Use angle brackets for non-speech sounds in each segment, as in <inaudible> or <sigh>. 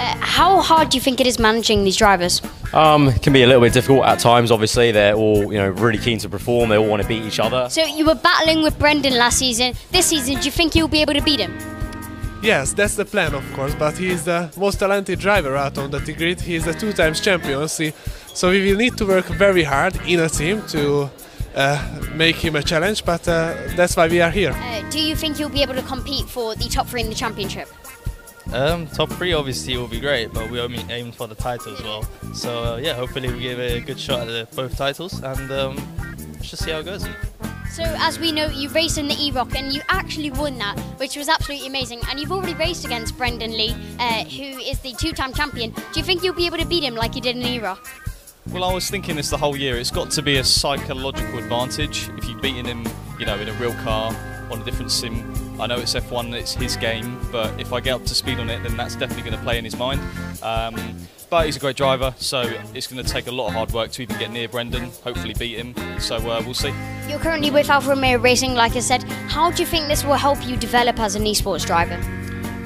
Uh, how hard do you think it is managing these drivers? Um, it can be a little bit difficult at times. Obviously, they're all you know really keen to perform. They all want to beat each other. So you were battling with Brendon last season. This season, do you think you'll be able to beat him? Yes, that's the plan, of course. But he's the most talented driver out on the grid. He's a two times champion. See, so we will need to work very hard in a team to uh, make him a challenge. But uh, that's why we are here. Uh, do you think you'll be able to compete for the top three in the championship? Um, top three obviously will be great, but we only aim for the title as well. So uh, yeah, hopefully we give a good shot at the, both titles, and um, let's just see how it goes. So as we know, you raced in the eROC and you actually won that, which was absolutely amazing. And you've already raced against Brendon Leigh, uh, who is the two-time champion. Do you think you'll be able to beat him like you did in the eROC? Well, I was thinking this the whole year. It's got to be a psychological advantage if you've beaten him, you know, in a real car on a different sim. I know it's F1, it's his game, but if I get up to speed on it, then that's definitely going to play in his mind. Um, but he's a great driver, so it's going to take a lot of hard work to even get near Brendon, hopefully beat him. So uh, we'll see. You're currently with Alfa Romeo Racing, like I said. How do you think this will help you develop as an esports driver?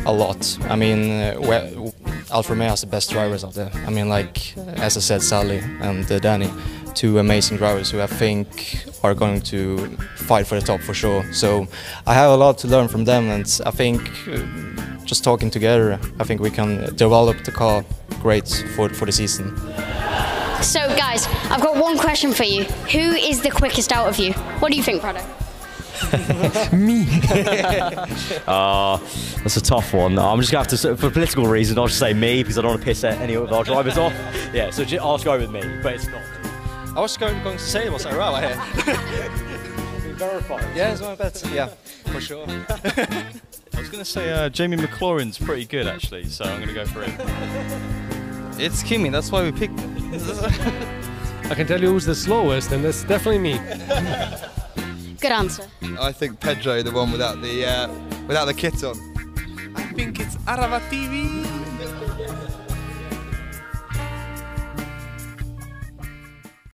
A lot. I mean, uh, well, Alfa Romeo has the best drivers out there. I mean, like as I said, Sally and uh, Danny, two amazing drivers who I think are going to fight for the top for sure. So I have a lot to learn from them, and I think uh, just talking together, I think we can develop the car great for for the season. So, guys, I've got one question for you. Who is the quickest out of you? What do you think, Prado? <laughs> Me. <laughs> uh, that's a tough one. I'm just gonna have to, for political reasons, I'll just say me because I don't want to piss any of our drivers off. Yeah, so ju- I'll just go with me, but it's not. I was going, going to say it was Arau here. Verified. yeah, it's my bet. Yeah, for sure. <laughs> I was going to say uh, Jamie McLaurin's pretty good actually, so I'm going to go for him. It's Kimi. That's why we picked him. <laughs> I can tell you who's the slowest, and that's definitely me. <laughs> Good answer. I think Pedro, the one without the uh, without the kit on. I think it's Arava TV.